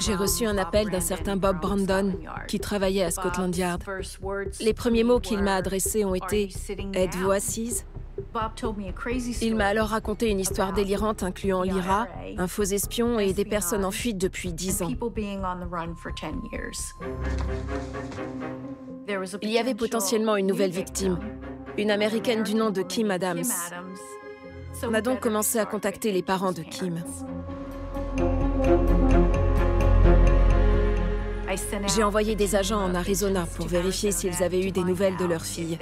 J'ai reçu un appel d'un certain Bob Brandon qui travaillait à Scotland Yard. Les premiers mots qu'il m'a adressés ont été ⁇ Êtes-vous assise ?⁇ Il m'a alors raconté une histoire délirante incluant l'IRA, un faux espion et des personnes en fuite depuis 10 ans. Il y avait potentiellement une nouvelle victime, une Américaine du nom de Kim Adams. On a donc commencé à contacter les parents de Kim. J'ai envoyé des agents en Arizona pour vérifier s'ils avaient eu des nouvelles de leur fille.